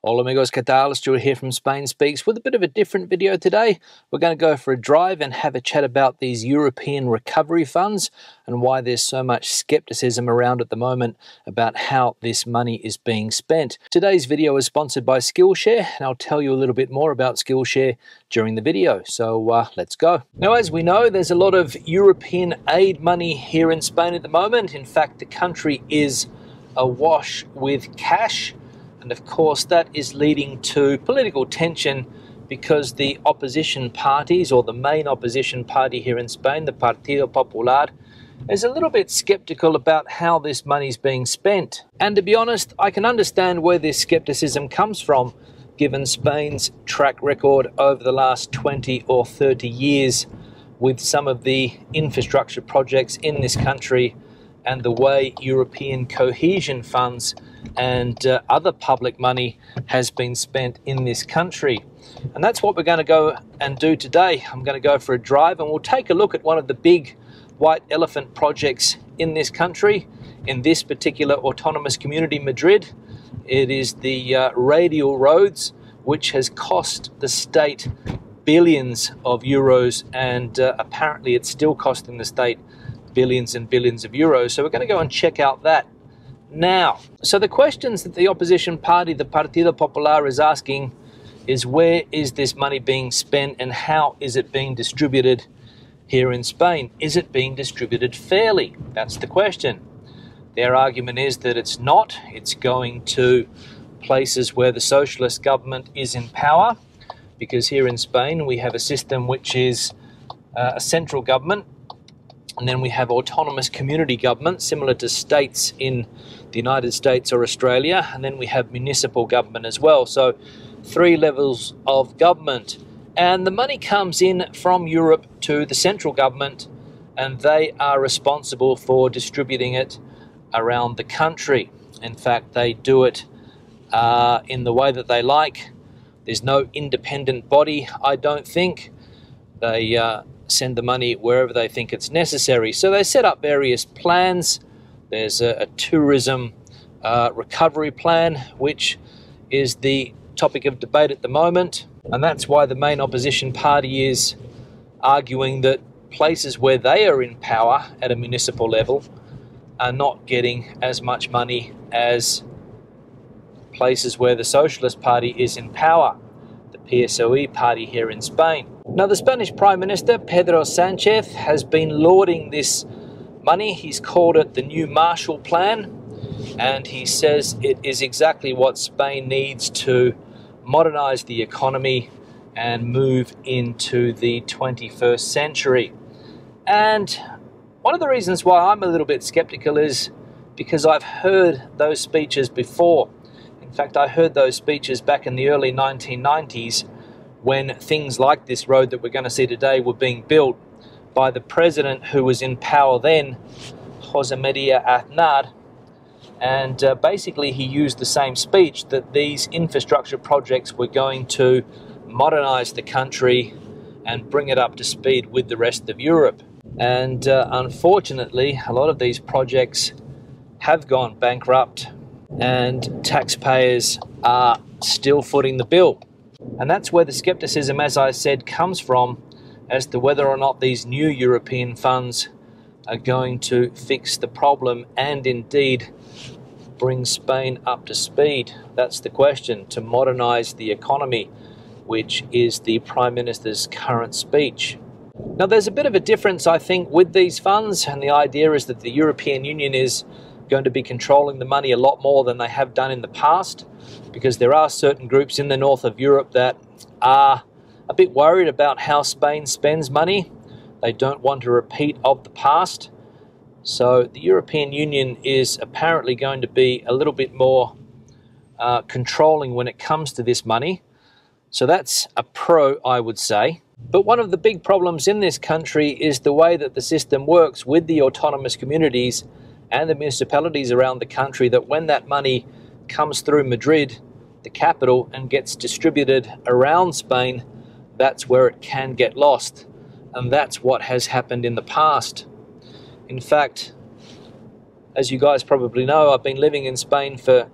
Hola amigos, ¿qué tal? Stuart here from Spain Speaks with a bit of a different video today. We're going to go for a drive and have a chat about these European recovery funds and why there's so much skepticism around at the moment about how this money is being spent. Today's video is sponsored by Skillshare and I'll tell you a little bit more about Skillshare during the video. So uh, let's go. Now as we know, there's a lot of European aid money here in Spain at the moment. In fact, the country is awash with cash and of course, that is leading to political tension because the opposition parties, or the main opposition party here in Spain, the Partido Popular, is a little bit skeptical about how this money is being spent. And to be honest, I can understand where this skepticism comes from, given Spain's track record over the last 20 or 30 years with some of the infrastructure projects in this country and the way European cohesion funds and uh, other public money has been spent in this country. And that's what we're going to go and do today. I'm going to go for a drive and we'll take a look at one of the big white elephant projects in this country, in this particular autonomous community, Madrid. It is the uh, radial roads, which has cost the state billions of euros, and uh, apparently it's still costing the state billions and billions of euros. So we're going to go and check out that now, so the questions that the opposition party, the Partido Popular, is asking is where is this money being spent and how is it being distributed here in Spain? Is it being distributed fairly? That's the question. Their argument is that it's not. It's going to places where the socialist government is in power, because here in Spain we have a system which is uh, a central government and then we have autonomous community government, similar to states in the United States or Australia. And then we have municipal government as well. So, three levels of government. And the money comes in from Europe to the central government, and they are responsible for distributing it around the country. In fact, they do it uh, in the way that they like. There's no independent body, I don't think. They uh, send the money wherever they think it's necessary. So they set up various plans. There's a, a tourism uh, recovery plan, which is the topic of debate at the moment. And that's why the main opposition party is arguing that places where they are in power at a municipal level are not getting as much money as places where the Socialist Party is in power, the PSOE party here in Spain. Now, the Spanish Prime Minister, Pedro Sanchez, has been lauding this money. He's called it the new Marshall Plan, and he says it is exactly what Spain needs to modernize the economy and move into the 21st century. And one of the reasons why I'm a little bit skeptical is because I've heard those speeches before. In fact, I heard those speeches back in the early 1990s when things like this road that we're going to see today were being built by the president who was in power then, Jose Maria Aznar. And uh, basically, he used the same speech that these infrastructure projects were going to modernize the country and bring it up to speed with the rest of Europe. And uh, unfortunately, a lot of these projects have gone bankrupt, and taxpayers are still footing the bill. And that's where the skepticism, as I said, comes from as to whether or not these new European funds are going to fix the problem and indeed bring Spain up to speed. That's the question to modernize the economy, which is the Prime Minister's current speech. Now, there's a bit of a difference, I think, with these funds, and the idea is that the European Union is going to be controlling the money a lot more than they have done in the past because there are certain groups in the north of Europe that are a bit worried about how Spain spends money. They don't want a repeat of the past. So the European Union is apparently going to be a little bit more uh, controlling when it comes to this money. So that's a pro, I would say. But one of the big problems in this country is the way that the system works with the autonomous communities and the municipalities around the country that when that money comes through Madrid, the capital, and gets distributed around Spain, that's where it can get lost. And that's what has happened in the past. In fact, as you guys probably know, I've been living in Spain for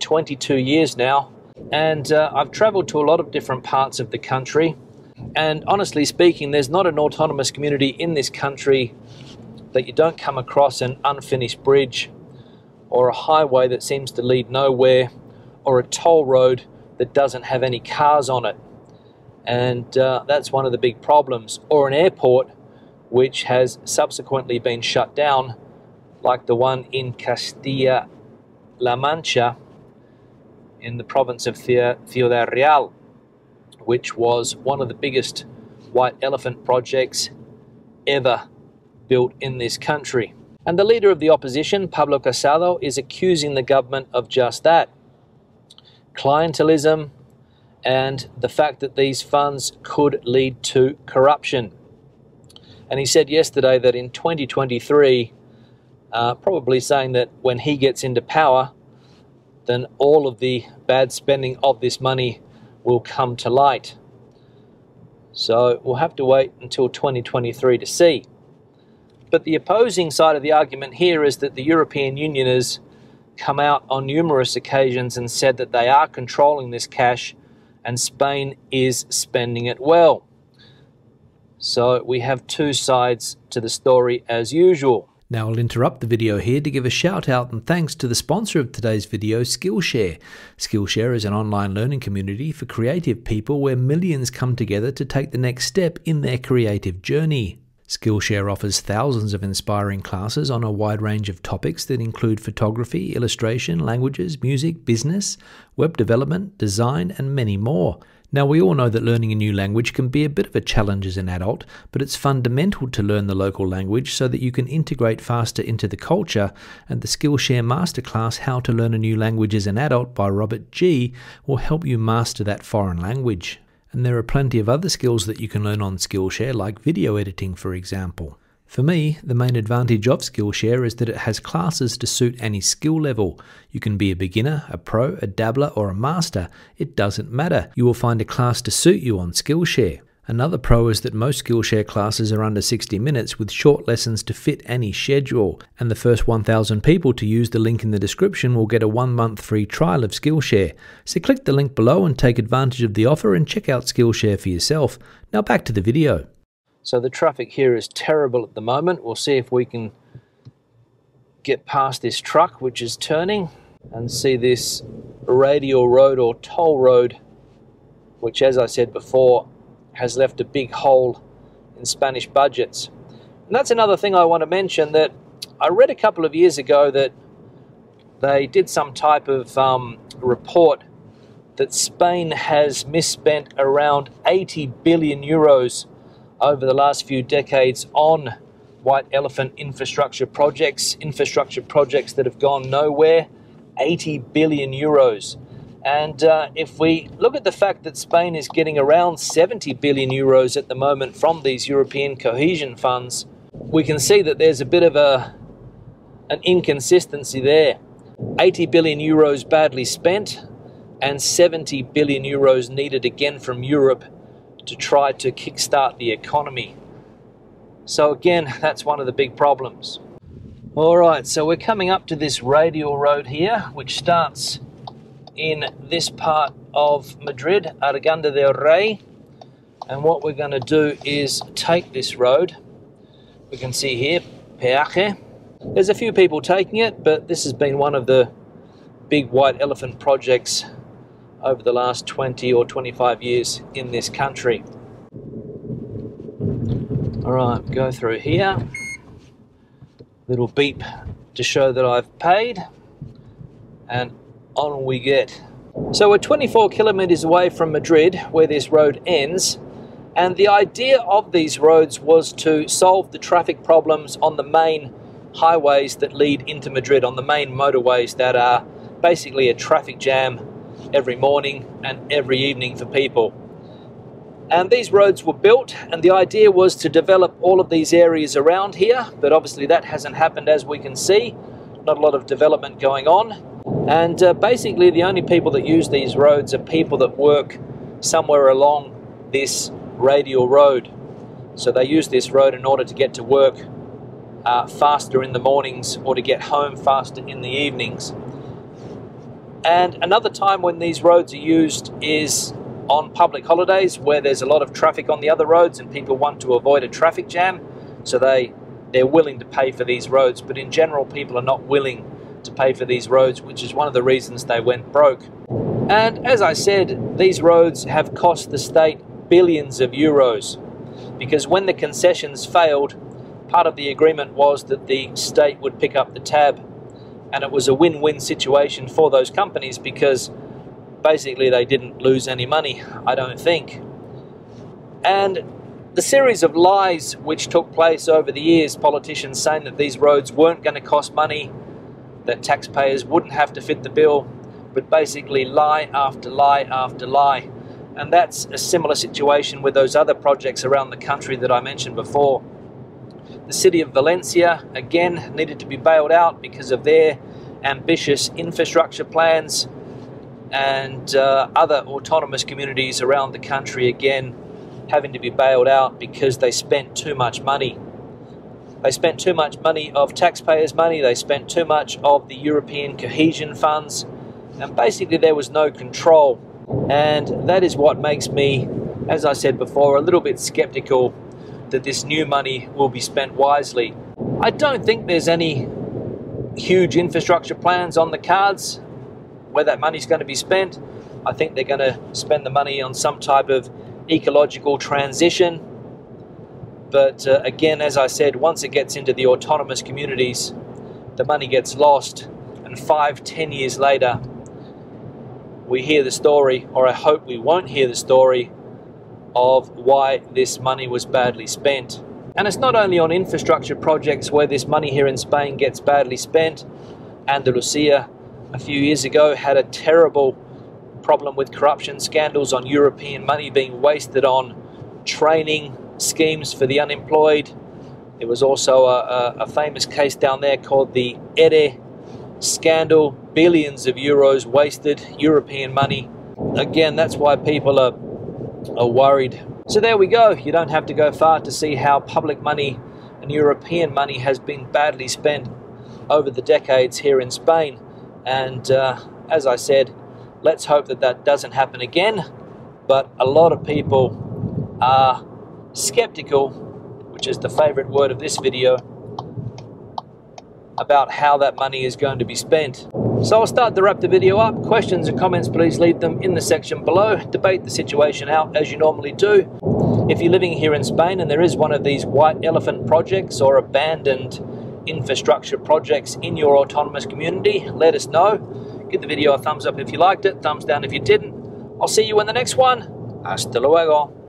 22 years now. And uh, I've traveled to a lot of different parts of the country. And honestly speaking, there's not an autonomous community in this country that you don't come across an unfinished bridge or a highway that seems to lead nowhere or a toll road that doesn't have any cars on it. And uh, that's one of the big problems. Or an airport which has subsequently been shut down, like the one in Castilla La Mancha in the province of Ciudad Real, which was one of the biggest white elephant projects ever built in this country. And the leader of the opposition, Pablo Casado, is accusing the government of just that clientelism and the fact that these funds could lead to corruption. And he said yesterday that in 2023, uh, probably saying that when he gets into power, then all of the bad spending of this money will come to light. So we'll have to wait until 2023 to see. But the opposing side of the argument here is that the European Union has come out on numerous occasions and said that they are controlling this cash and Spain is spending it well. So we have two sides to the story as usual. Now I'll interrupt the video here to give a shout out and thanks to the sponsor of today's video, Skillshare. Skillshare is an online learning community for creative people where millions come together to take the next step in their creative journey. Skillshare offers thousands of inspiring classes on a wide range of topics that include photography, illustration, languages, music, business, web development, design, and many more. Now, we all know that learning a new language can be a bit of a challenge as an adult, but it's fundamental to learn the local language so that you can integrate faster into the culture. And the Skillshare Masterclass, How to Learn a New Language as an Adult by Robert G., will help you master that foreign language. And there are plenty of other skills that you can learn on Skillshare, like video editing, for example. For me, the main advantage of Skillshare is that it has classes to suit any skill level. You can be a beginner, a pro, a dabbler, or a master. It doesn't matter. You will find a class to suit you on Skillshare. Another pro is that most Skillshare classes are under 60 minutes with short lessons to fit any schedule. And the first 1,000 people to use the link in the description will get a one month free trial of Skillshare. So click the link below and take advantage of the offer and check out Skillshare for yourself. Now back to the video. So the traffic here is terrible at the moment. We'll see if we can get past this truck which is turning and see this radial road or toll road which as I said before has left a big hole in Spanish budgets. And that's another thing I want to mention that I read a couple of years ago that they did some type of um, report that Spain has misspent around 80 billion euros over the last few decades on white elephant infrastructure projects, infrastructure projects that have gone nowhere, 80 billion euros. And uh, if we look at the fact that Spain is getting around 70 billion euros at the moment from these European cohesion funds, we can see that there's a bit of a an inconsistency there. 80 billion euros badly spent and 70 billion euros needed again from Europe to try to kickstart the economy. So again, that's one of the big problems. All right, so we're coming up to this radial road here, which starts in this part of Madrid, Arganda del Rey. And what we're going to do is take this road. We can see here, Peaje. There's a few people taking it, but this has been one of the big white elephant projects over the last 20 or 25 years in this country. All right, go through here. Little beep to show that I've paid, and on we get. So we're 24 kilometers away from Madrid, where this road ends, and the idea of these roads was to solve the traffic problems on the main highways that lead into Madrid, on the main motorways that are basically a traffic jam every morning and every evening for people. And these roads were built, and the idea was to develop all of these areas around here, but obviously that hasn't happened as we can see. Not a lot of development going on. And uh, basically, the only people that use these roads are people that work somewhere along this radial road. So they use this road in order to get to work uh, faster in the mornings or to get home faster in the evenings. And another time when these roads are used is on public holidays where there's a lot of traffic on the other roads and people want to avoid a traffic jam. So they, they're willing to pay for these roads. But in general, people are not willing to pay for these roads, which is one of the reasons they went broke. And as I said, these roads have cost the state billions of euros because when the concessions failed, part of the agreement was that the state would pick up the tab and it was a win-win situation for those companies because basically they didn't lose any money, I don't think. And the series of lies which took place over the years, politicians saying that these roads weren't going to cost money, that taxpayers wouldn't have to fit the bill, but basically lie after lie after lie. And that's a similar situation with those other projects around the country that I mentioned before. The city of Valencia, again, needed to be bailed out because of their ambitious infrastructure plans, and uh, other autonomous communities around the country, again, having to be bailed out because they spent too much money. They spent too much money of taxpayers' money, they spent too much of the European cohesion funds, and basically there was no control. And that is what makes me, as I said before, a little bit skeptical that this new money will be spent wisely. I don't think there's any huge infrastructure plans on the cards where that money's going to be spent. I think they're going to spend the money on some type of ecological transition. But uh, again, as I said, once it gets into the autonomous communities, the money gets lost, and five, ten years later, we hear the story, or I hope we won't hear the story, of why this money was badly spent. And it's not only on infrastructure projects where this money here in Spain gets badly spent. Andalusia, a few years ago, had a terrible problem with corruption scandals on European money being wasted on training schemes for the unemployed. There was also a, a, a famous case down there called the ERE scandal, billions of euros wasted, European money. Again, that's why people are, are worried. So there we go. You don't have to go far to see how public money and European money has been badly spent over the decades here in Spain. And uh, as I said, let's hope that that doesn't happen again. But a lot of people are skeptical, which is the favorite word of this video, about how that money is going to be spent. So I'll start to wrap the video up. Questions and comments, please leave them in the section below. Debate the situation out as you normally do. If you're living here in Spain and there is one of these white elephant projects or abandoned infrastructure projects in your autonomous community, let us know. Give the video a thumbs up if you liked it, thumbs down if you didn't. I'll see you in the next one. Hasta luego.